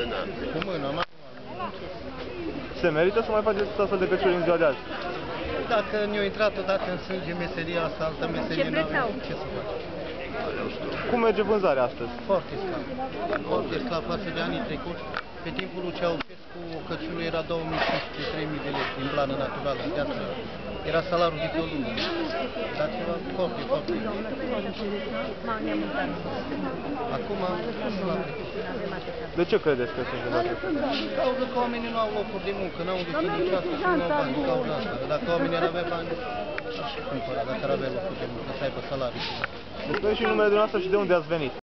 mână. Cu mână, manual. Se merită să mai faceți astfel de căciuli în ziua de azi? Dacă ne-a intrat odată în sânge meseria asta, altă meserie, Ce preț au? ce să faci? Cum merge vânzarea astăzi? Foarte slab. Foarte slab față de anii trecuți. Pe timpul lui Ceaușescu, o căciulă era 2500-3000 de lei din blană naturală. De asta era salariul de pe o lună. Dar ceva foarte, foarte. Acum, slab. De ce credeți că se întâmplă asta? Din cauza că oamenii nu au locuri de muncă, n-au unde să muncească și nu au bani din cauza asta. Dacă oamenii ar avea bani, așa cumpăra, dacă ar avea locuri de muncă, să aibă salarii. Deci și numele dumneavoastră și de unde ați venit?